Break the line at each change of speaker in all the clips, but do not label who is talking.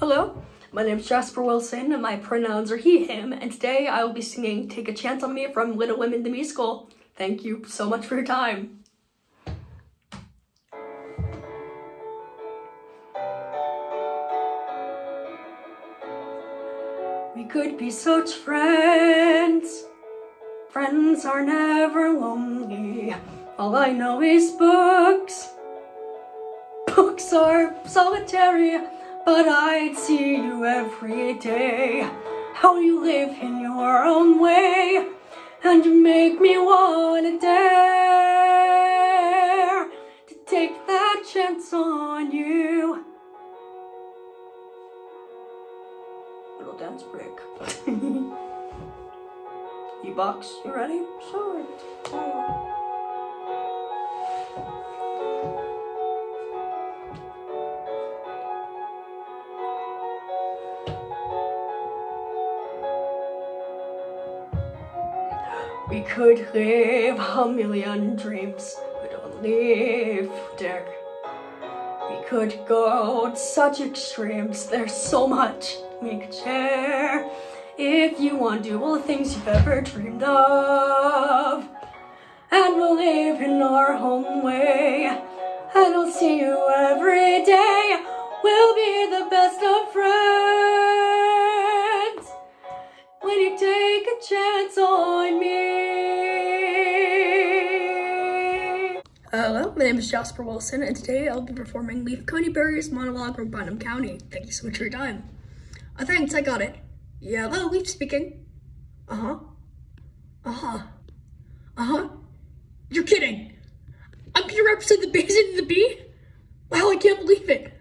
Hello, my name is Jasper Wilson, and my pronouns are he, him, and today I will be singing Take a Chance on Me from Little Women the Musical. Thank you so much for your time. We could be such friends. Friends are never lonely. All I know is books. Books are solitary, but I'd see you every day. How you live in your own way, and you make me wanna dare to take that chance on you. Little dance break. E-box, you ready? Sure. We could live a million dreams, but don't live there. We could go to such extremes, there's so much we could share. If you want to do all the things you've ever dreamed of, and we'll live in our home way, and I'll see you every day. We'll be the best of friends when you take a chance on Hello, my name is Jasper Wilson, and today I'll be performing Leaf Coneybear's monologue from Putnam County. Thank you so much for your time. Uh, thanks, I got it. Yeah, hello, Leaf speaking. Uh-huh. Uh-huh. Uh-huh. You're kidding. I'm gonna represent the basin and the bee? Wow, I can't believe it.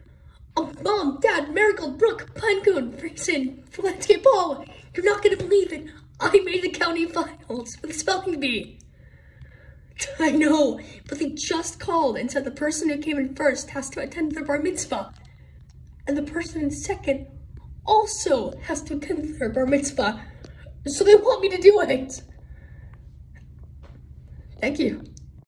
Oh, Mom, Dad, Marigold, Brooke, Pinecone, Raisin, Valencia, Paul. You're not gonna believe it. I made the county finals for the spelling bee. I know, but they just called and said the person who came in first has to attend the bar mitzvah. And the person in second also has to attend their bar mitzvah. So they want me to do it. Thank you.